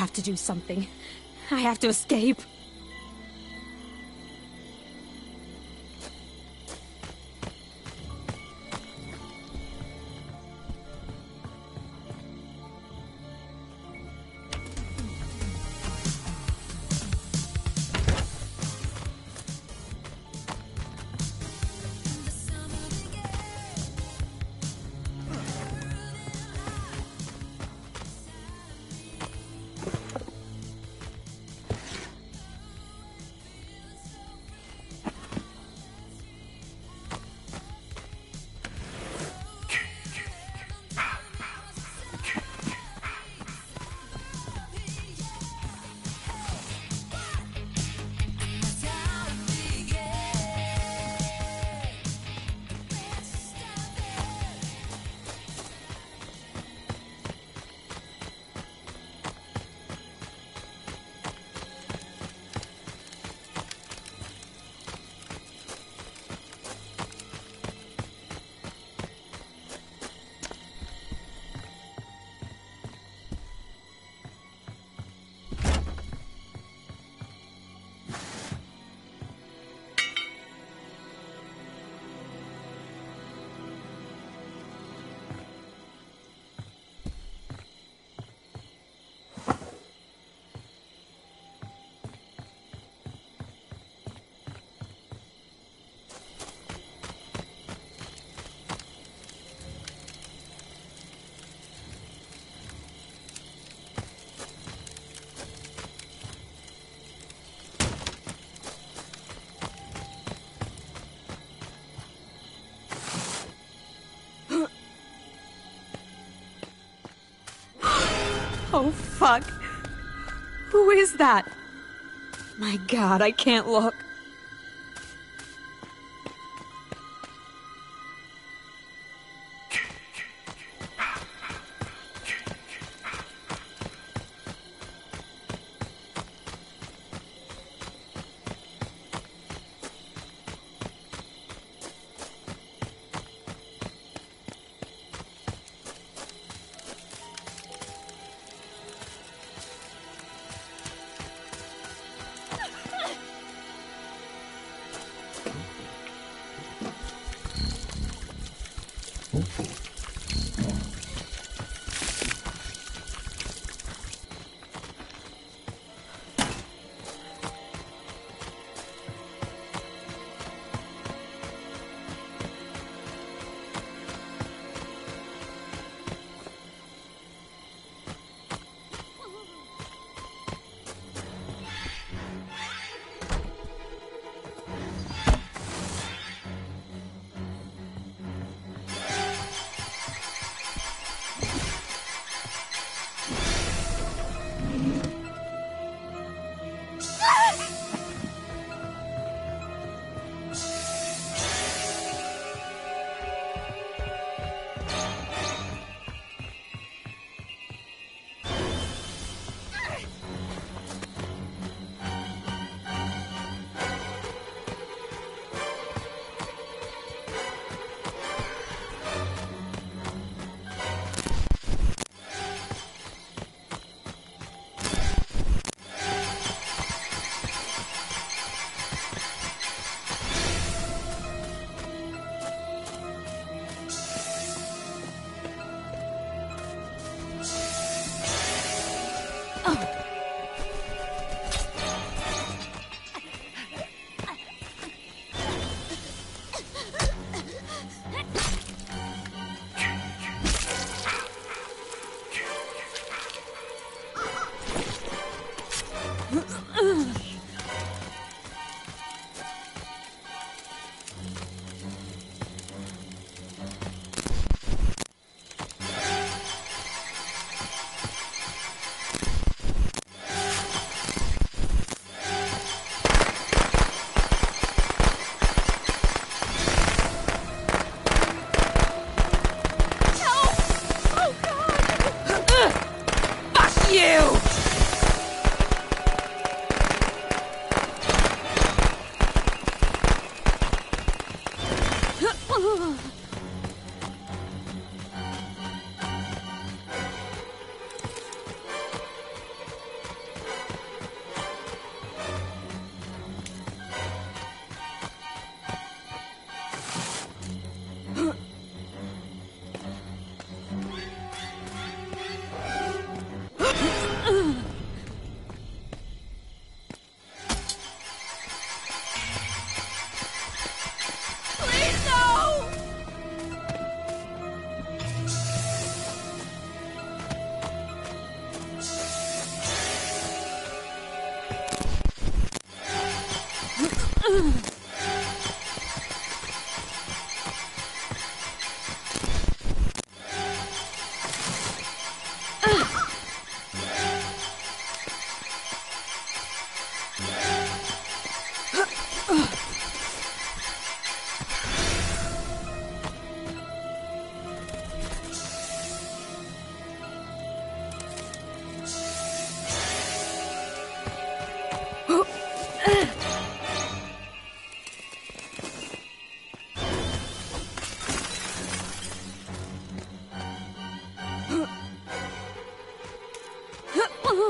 I have to do something. I have to escape. Oh, fuck. Who is that? My god, I can't look.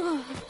Oh.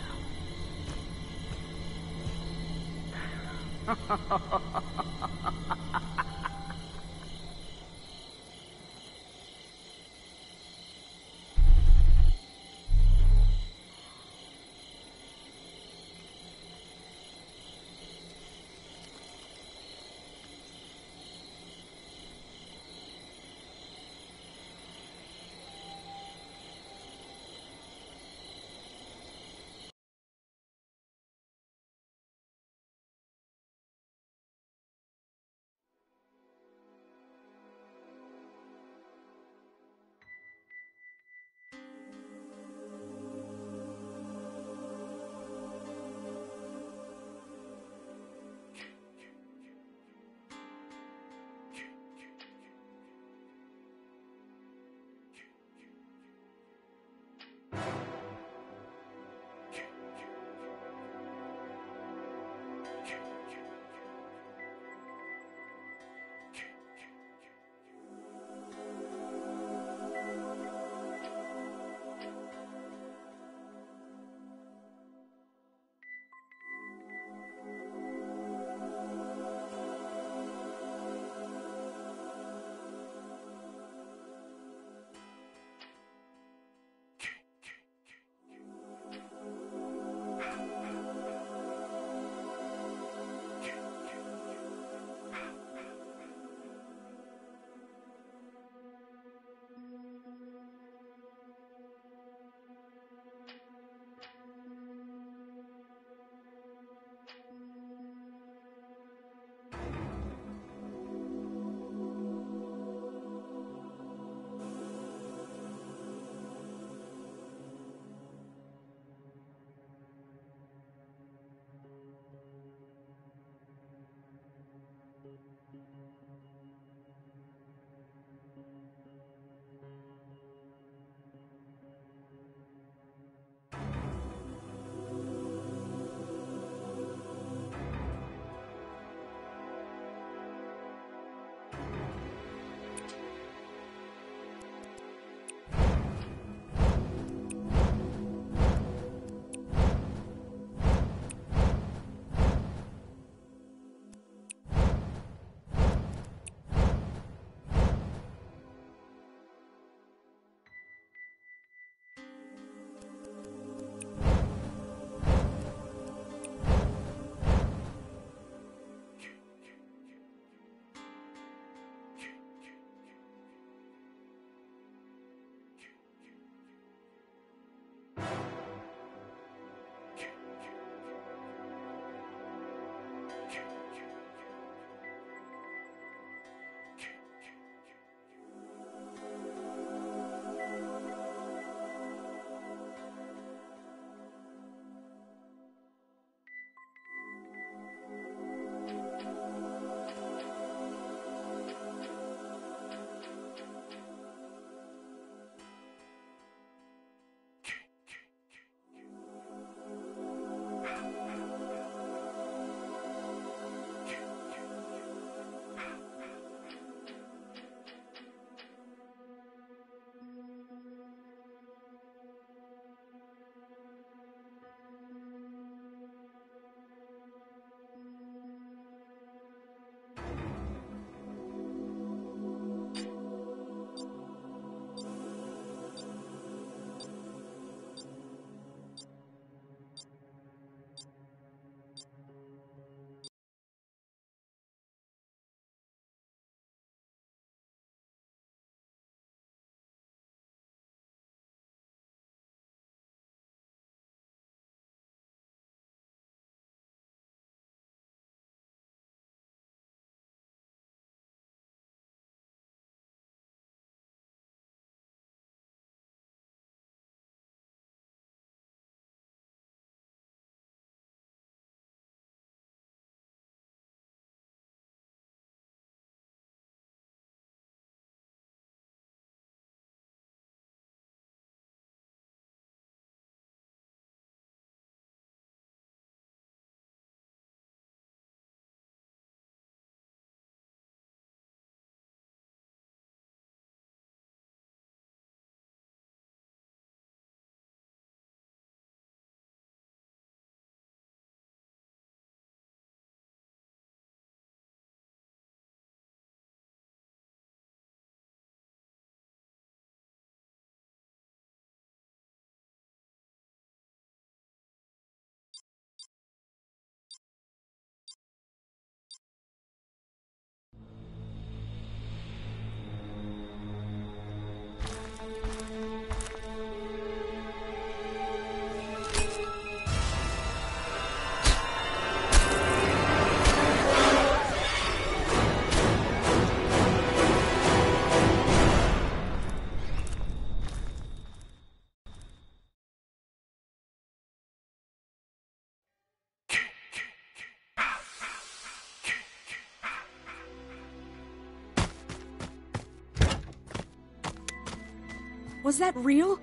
Was that real?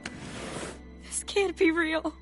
This can't be real.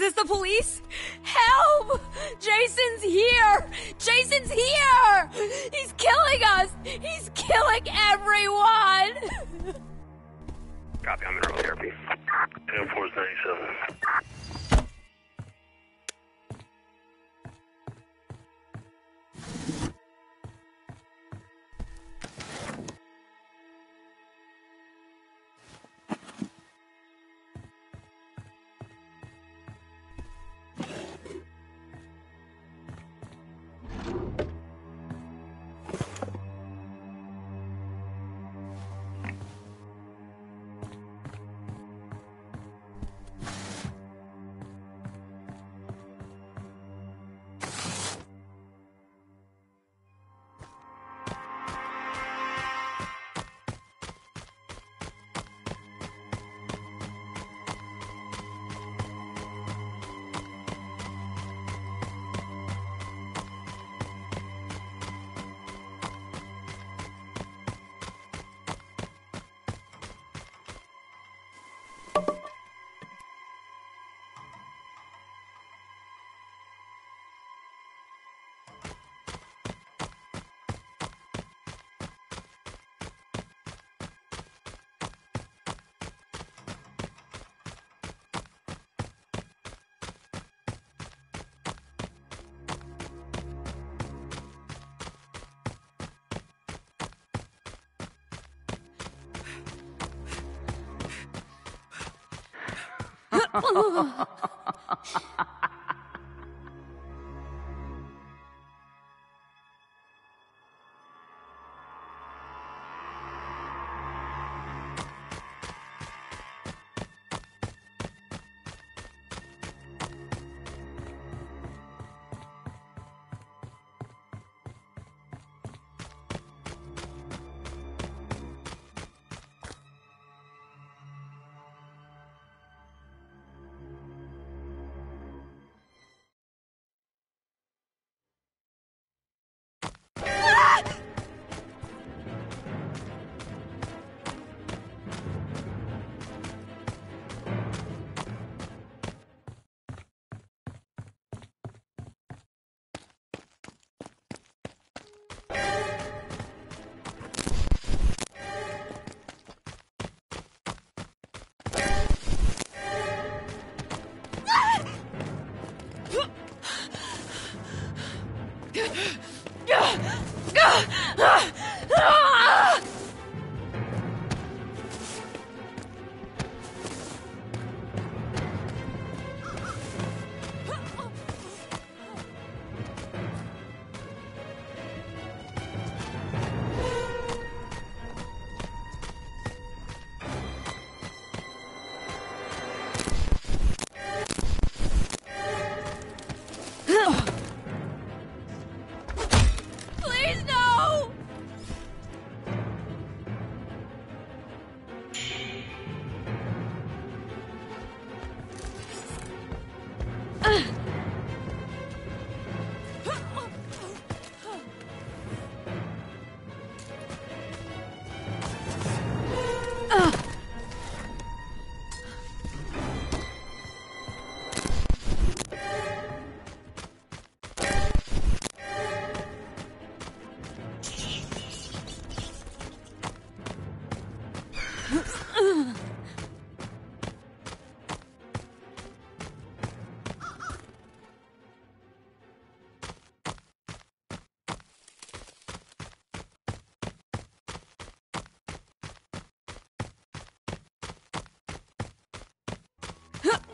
this the police? Help! Jason's here! Jason's here! He's killing us! He's killing everyone! Copy, I'm in therapy. 10不 不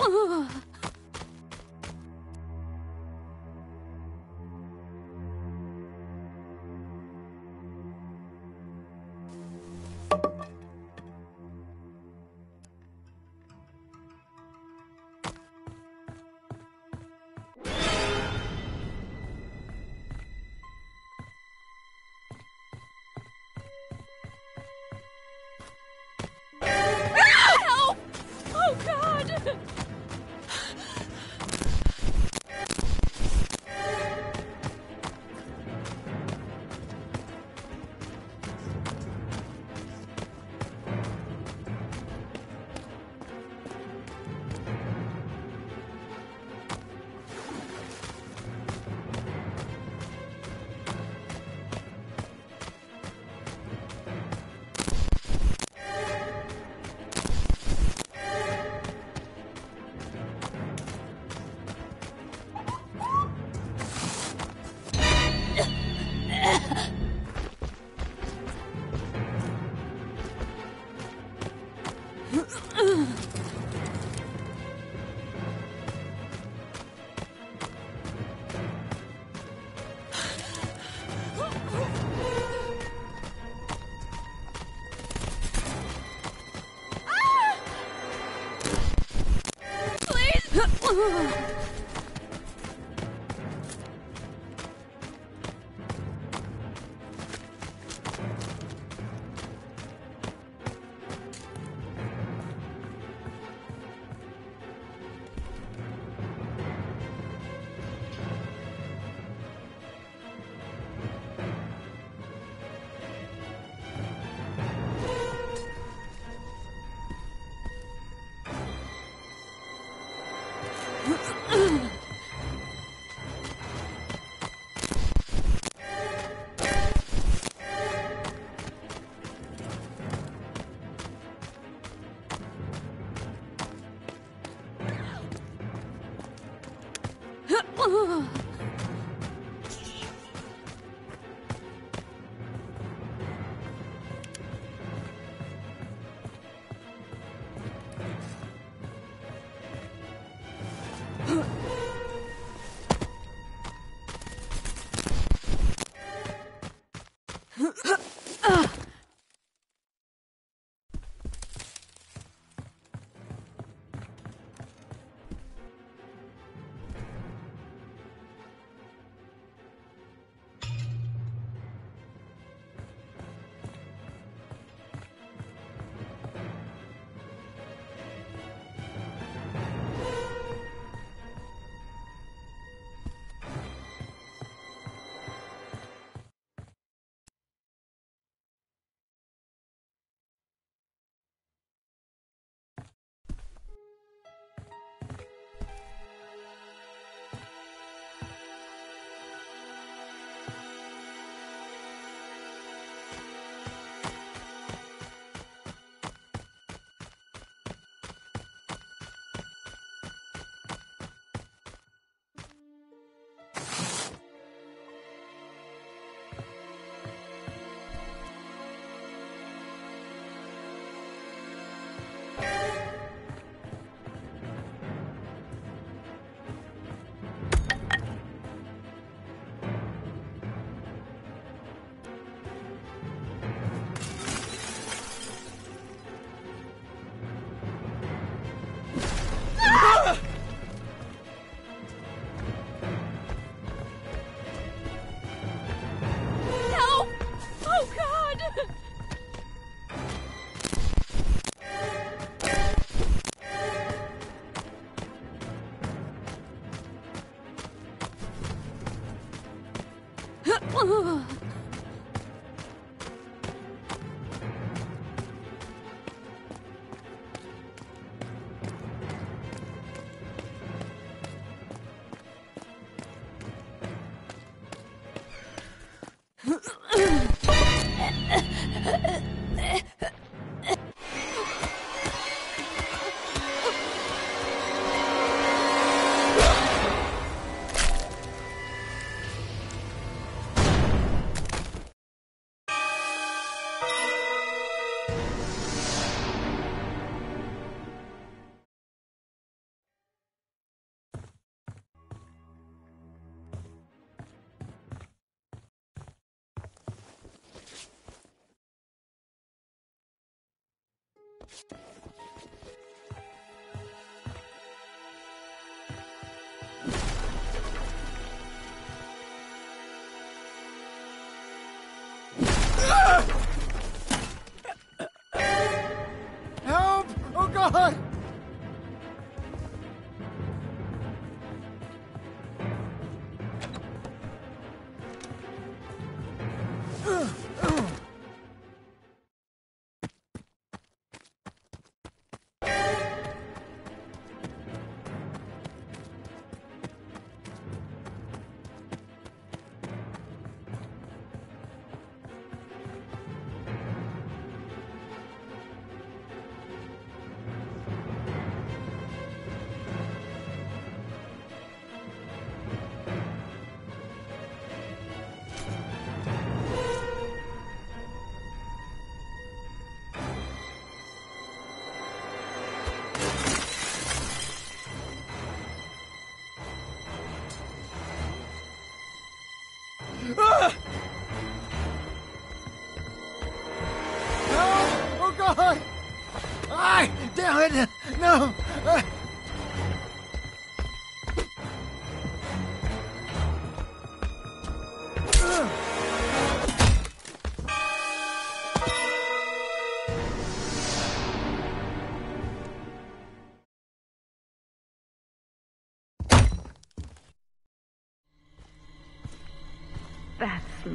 Help! Please!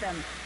Them.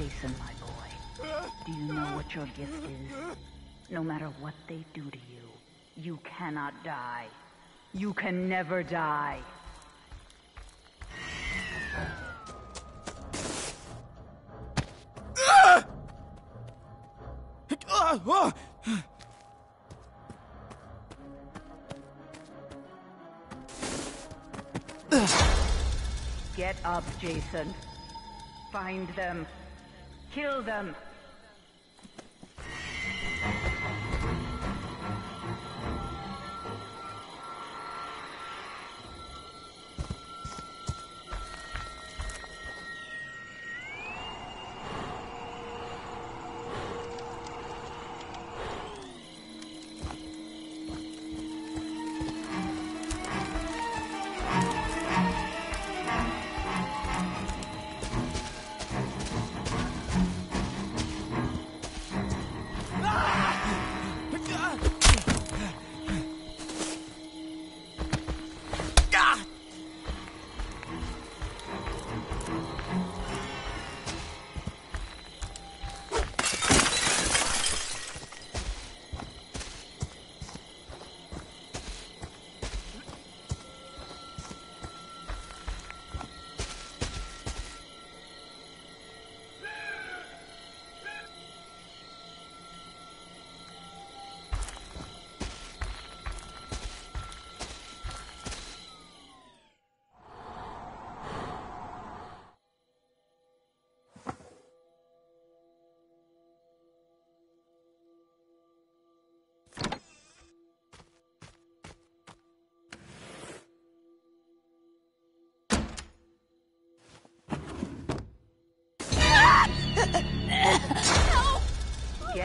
Jason, my boy, do you know what your gift is? No matter what they do to you, you cannot die. You can never die. Get up, Jason. Find them. Kill them.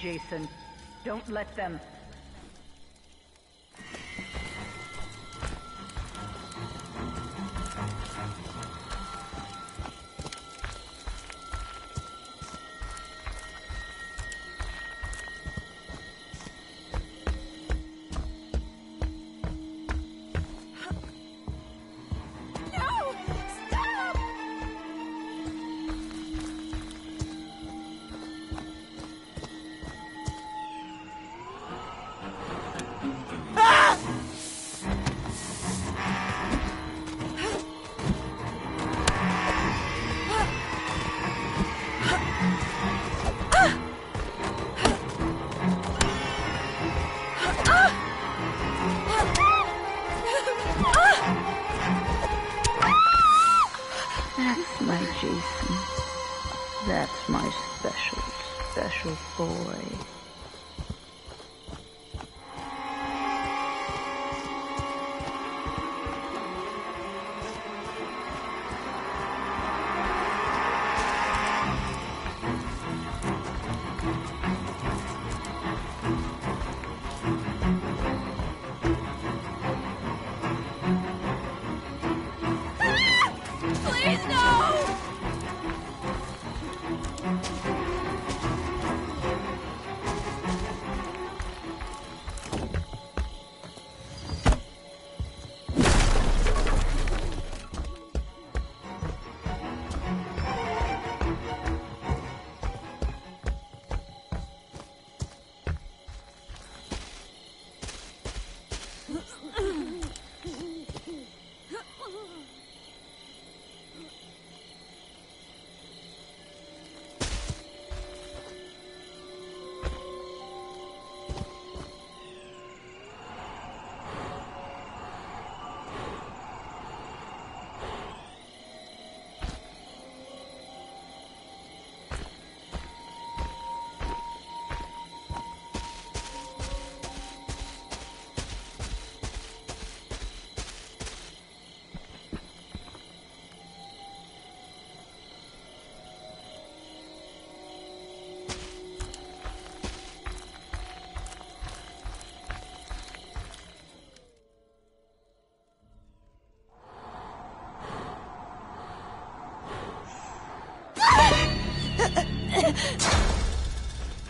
Jason. Don't let them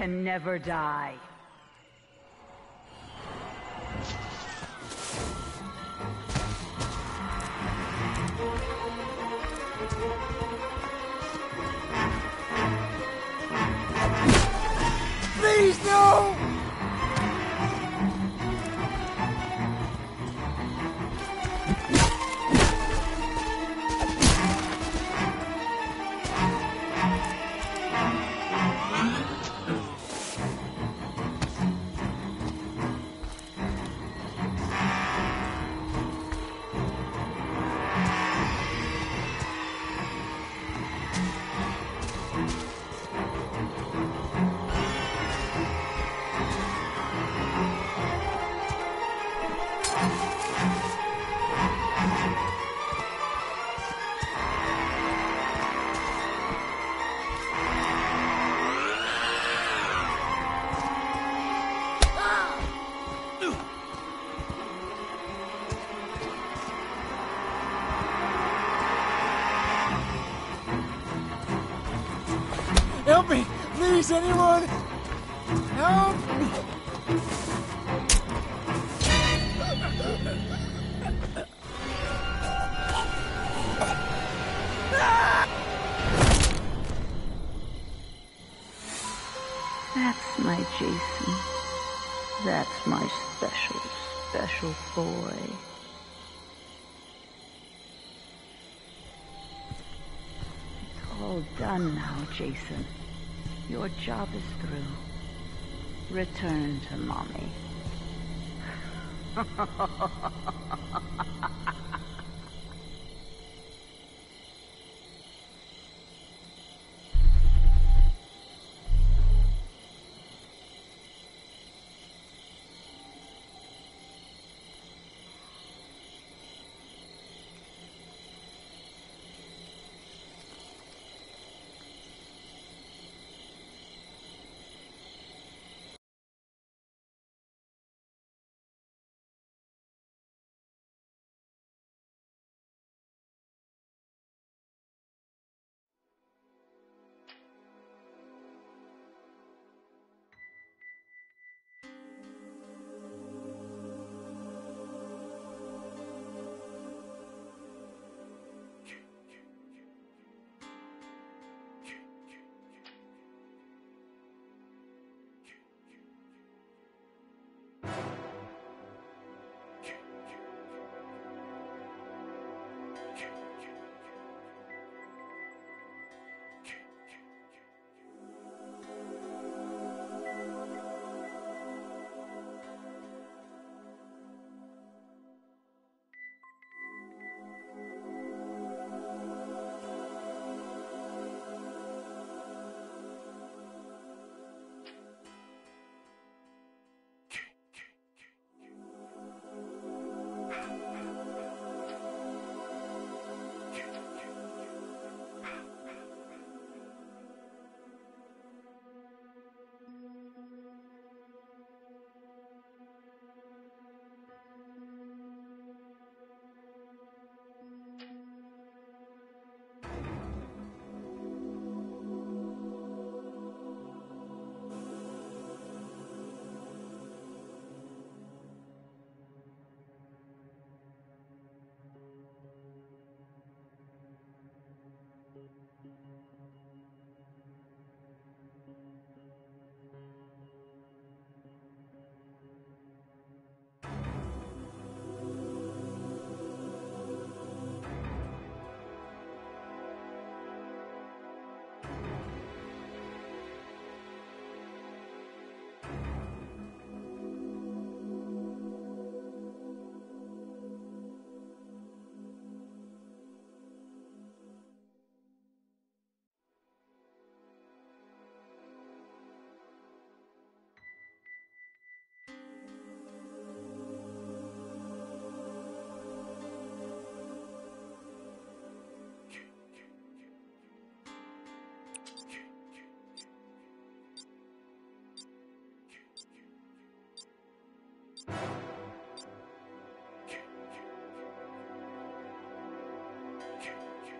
Can never die. Anyone! Help! That's my Jason. That's my special, special boy. It's all done now, Jason. Your job is through. Return to mommy. 去去去。Ch -ch -ch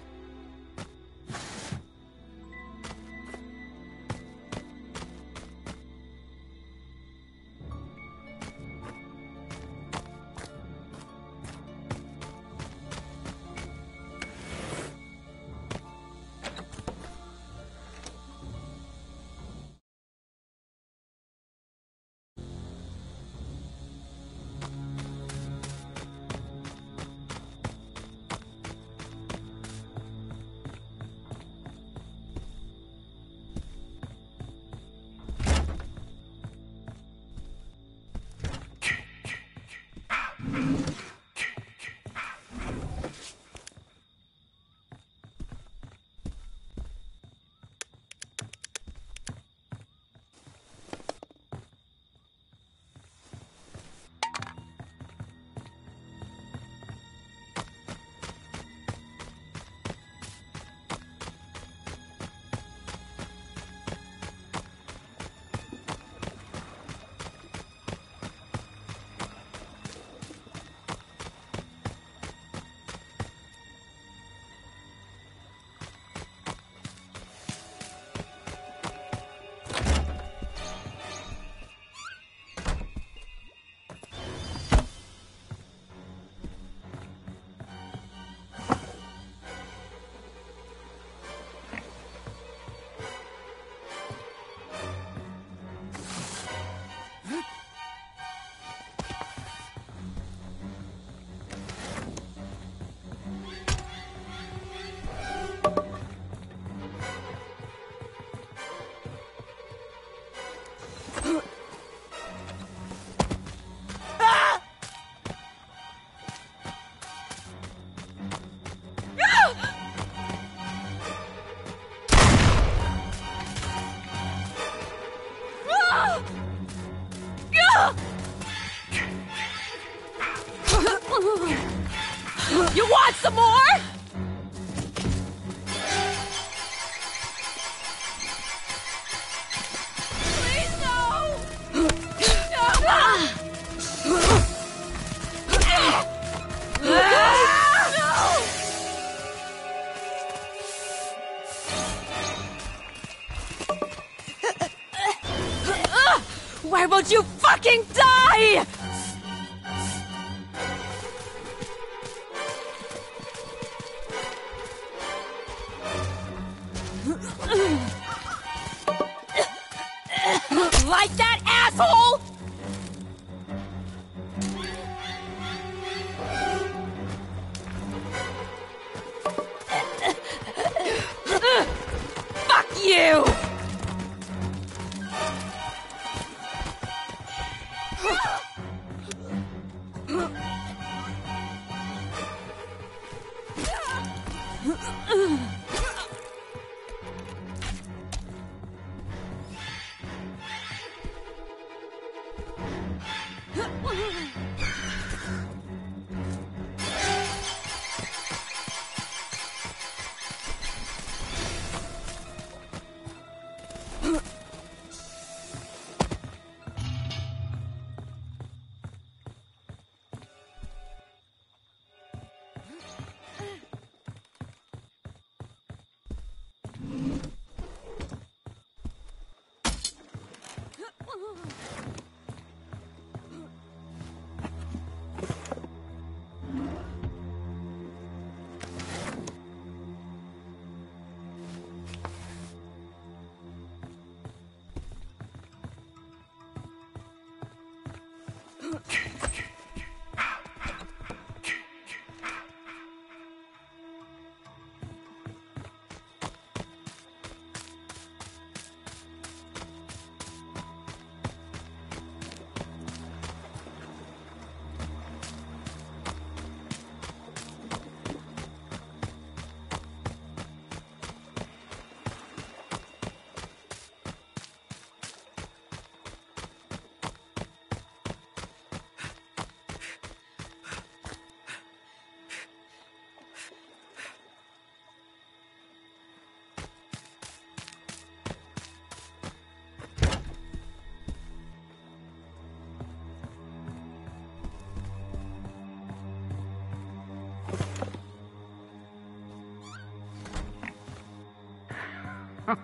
You want some more?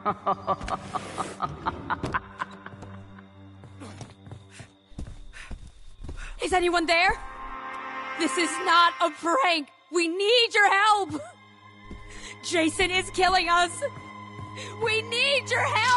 Is anyone there? This is not a prank. We need your help. Jason is killing us. We need your help.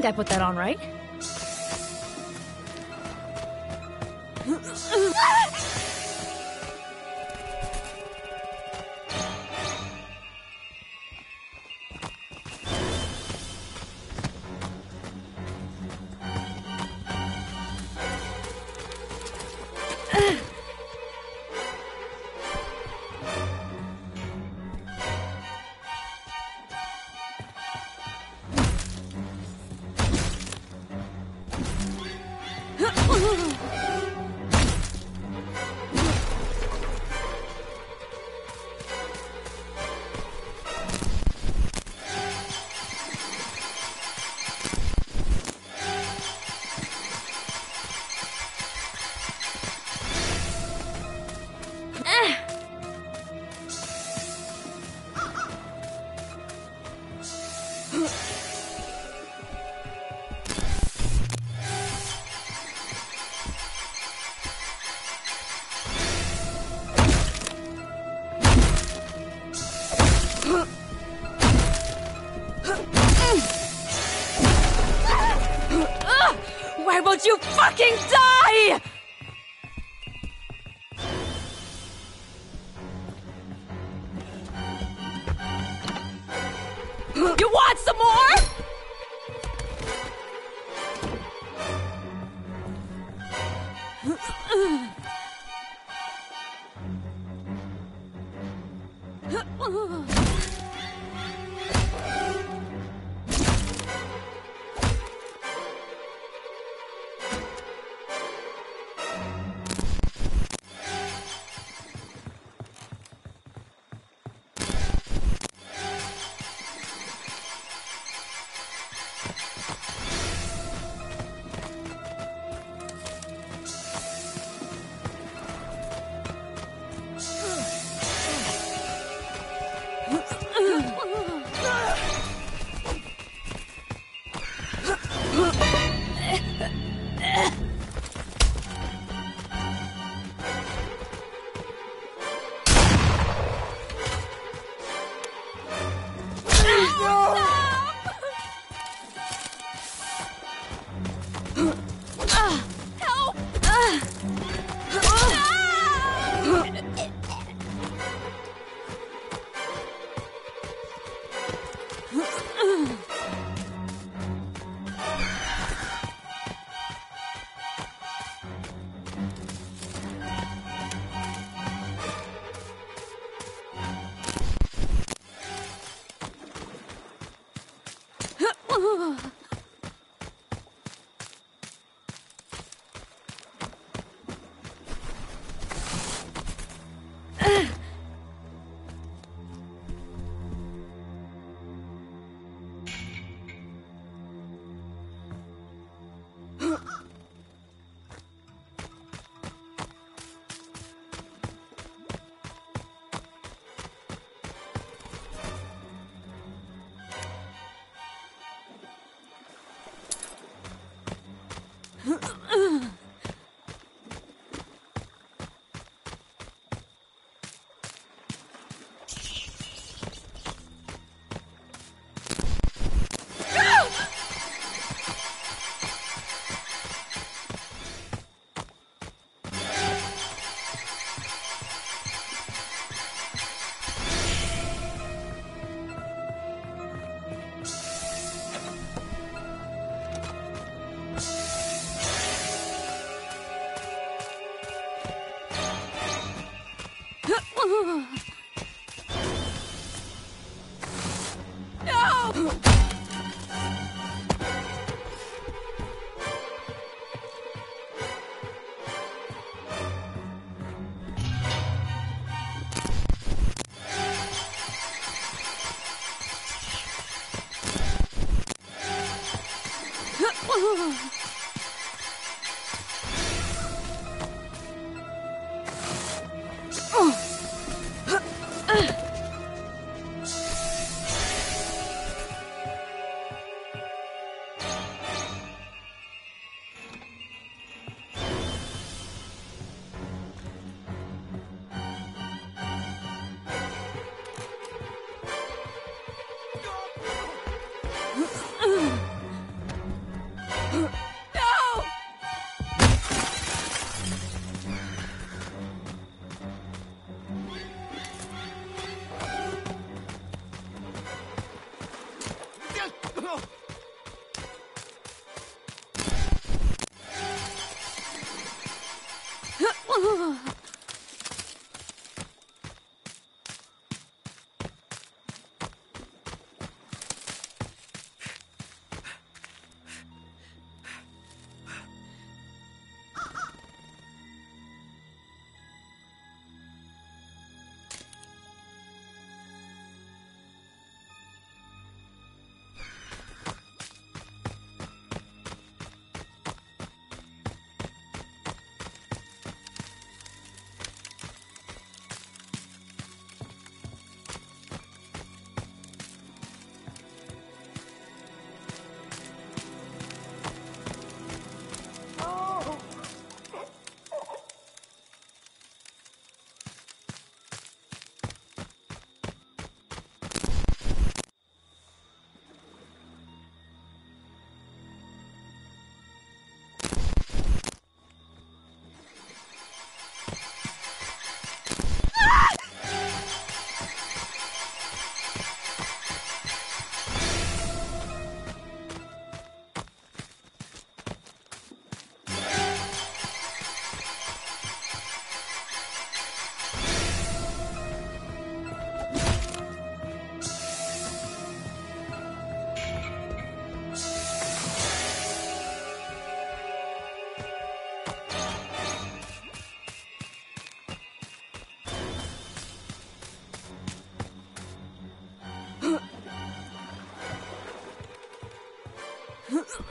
Think I put that on right. You want some more?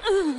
No!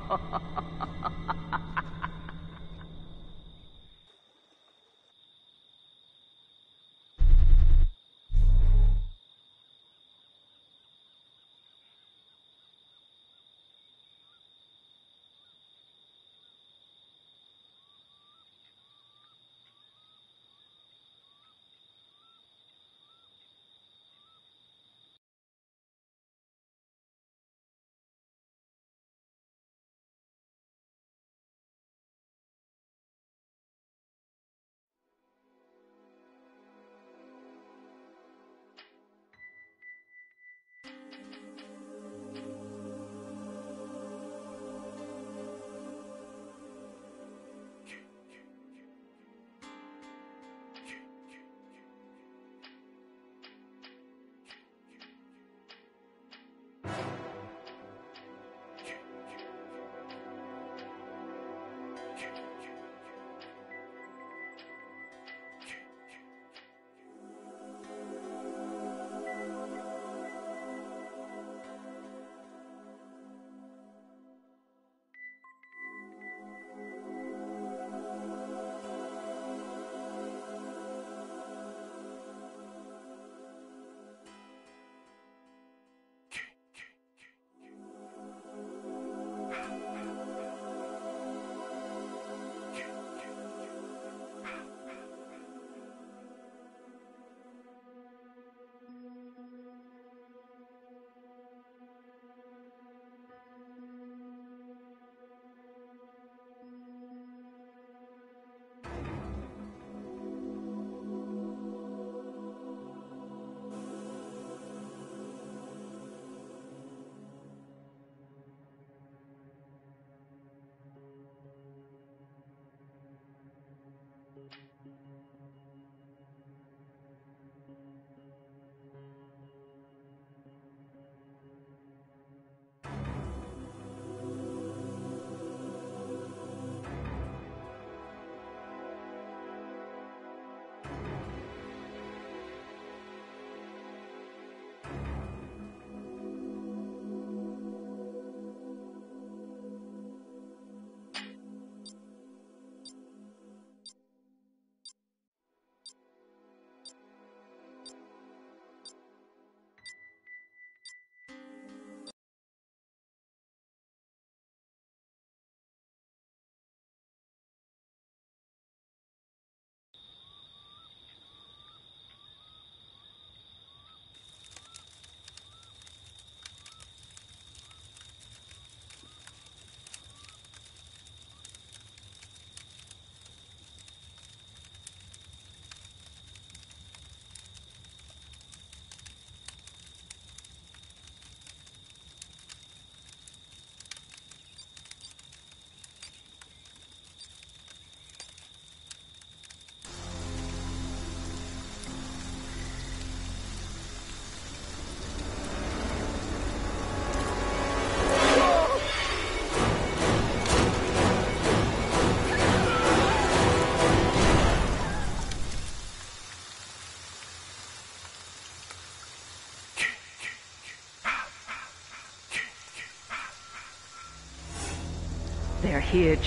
They're here,